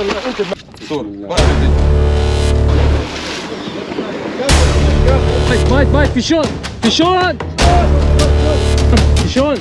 Dur. Bak. Bak bak bak pişon. Pişon. Pişon.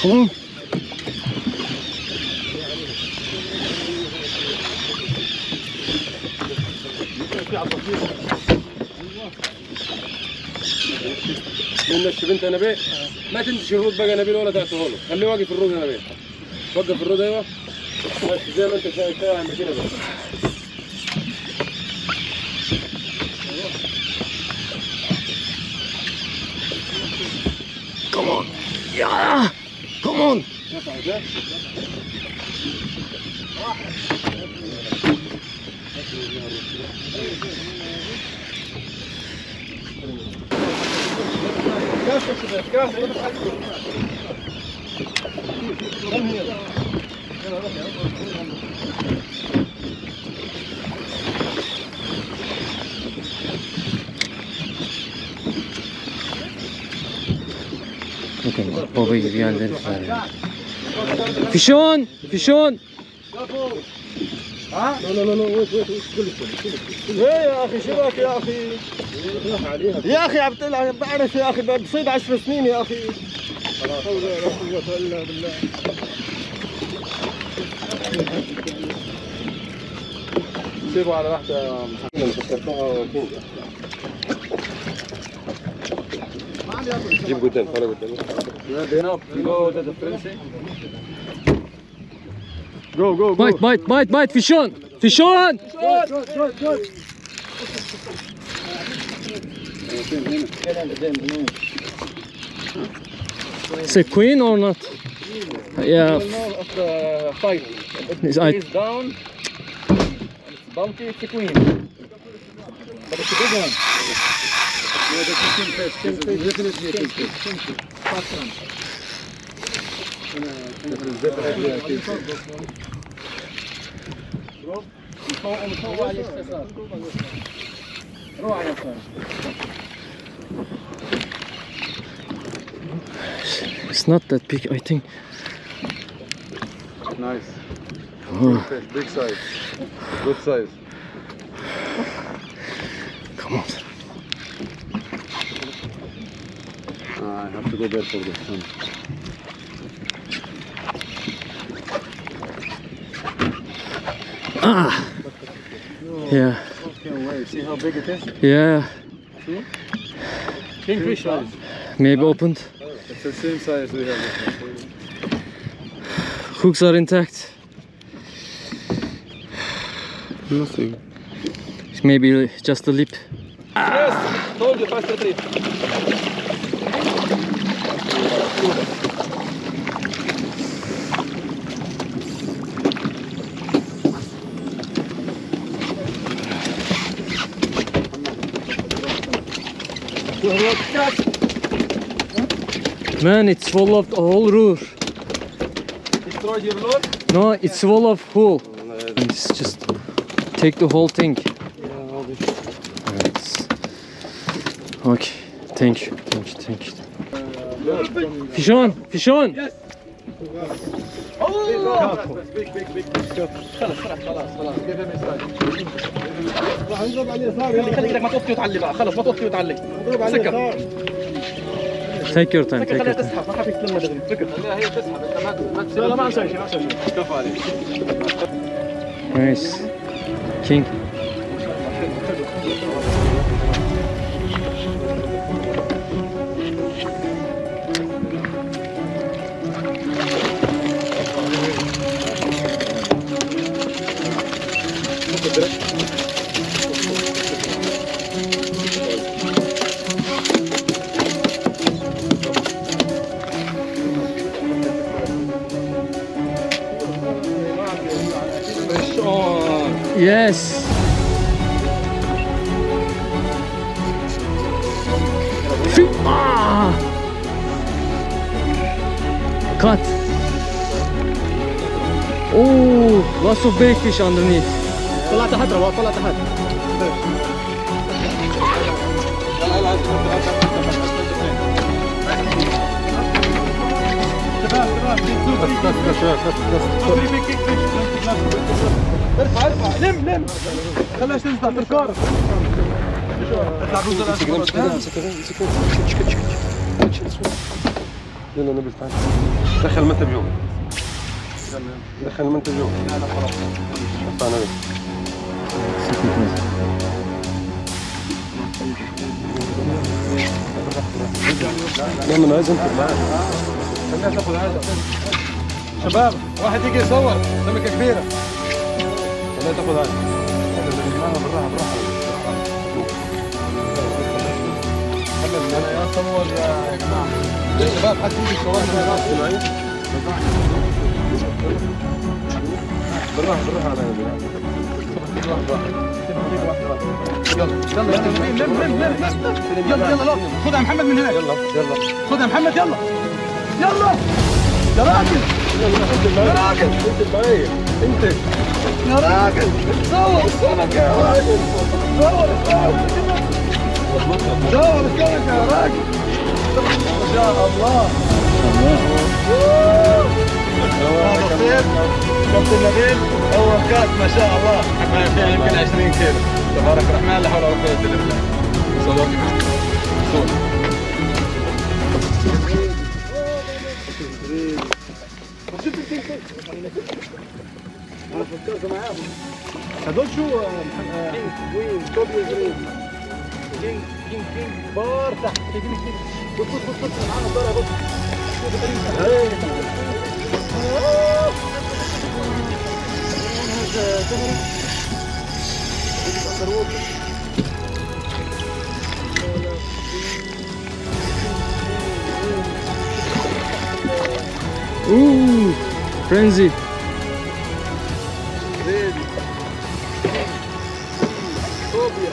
Come on. منك بنت نبيل ما تنتش الرود بقى نبيل ولا تعطيه له. خليه واقف الرود نبيل وقف الرود أيوه. زي ما أنت شايف كده عم بس Yeah. Come on. Bakın لا لا لا ويت ويت ويت كل شيء إيه يا أخي شو بك يا أخي؟ يا أخي عم بعرف يا أخي بصيد 10 سنين يا أخي. لا الا بالله سيبوا على راحته يا محمد فكرتوها Jim, good. Follow good. Go, go, go. Bite, bite, bite, bite. Fish on. Fish on. Good, good, a queen or not? Yeah. I It's, it's down. It's bumpy. It's a queen. But it's a big one. روح على اليسار it's not that big, I think. نايس Oh, بيج سايز جود سايز come on. I have to go there for this one. Ah! Yeah, Can't wait. See how big it is? yeah. Kingfish size. Maybe opened. It's the same size we have. Hooks are intact. Nothing. Maybe just a lip. Yes, told you fast burada. Man, it's full of all roof. Destroyed your lure? No, it's full of hole. It's just take the whole thing. Yeah, all this. Okay, thank you, thank you, thank you. Big, big. خلاص خلاص خلاص خلاص. راح نضرب على اليسار خليك خليك ما تطفي وتعلي بقى خلص ما تطفي وتعلي سكر. your time. سكر خليها. تسحب ما حد يتلمى دغري سكر خليها تسحب انت ما ما لا ما ما عم شيء كفى عليك Nice. King. Phew. Ah. Cut. Oh, lots of big fish underneath. طلع تحت رواق طلع تحت ارفع ارفع لم لم خلاش تنزل تحت يلا نبي تعال دخل المنتج جوا دخل المنتج جوا على نبي يلا أنا عايز انت خليها تاخذ هذا شباب واحد يجي يصور سمكه كبيره خليها تاخذ هاي بالراحه بالراحه أنا يا صور يا جماعة يا شباب حد يجي يصور معي بالراحه بالراحه على يلا يلا لم لم لم يلا يلا لا خذها محمد من هناك يلا يلا خذها محمد يلا يلا يا راجل يا راجل انت معايا انت يا راجل صور السمكة يا راجل صور السمكة صور السمكة يا راجل ما شاء الله. كابتن نبيل اول كات ما شاء الله فيها يمكن 20 كيلو تبارك الرحمن لا حول ولا قوة الا هذول شو وين كوبي quem, quem, quem importa? Quem, quem, quem, eu fui, fui, fui, ah, agora eu vou. Uh, frenzy. Fobia.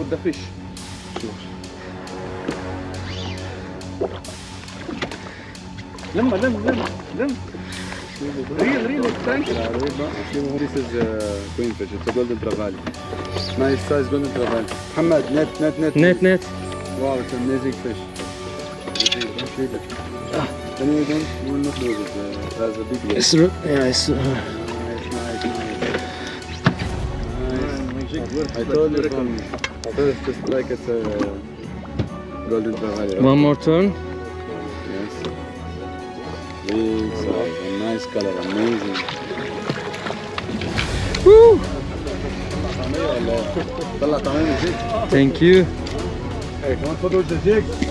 وده فيش لما لما لما لما ريل ريل ثانك يو ريل اسمه هو ذيس از كوين فيش اتس جولدن ترافالي نايس سايز جولدن ترافالي محمد نت نت نت نت نت واو اتس اميزنج فيش Can you don't you not know that uh, there's a big one? Yeah, it's uh... I told you from, I just like it's a golden Bavaria. One more turn. Yes. Big nice color, amazing. Woo! Thank you. Hey, photo the.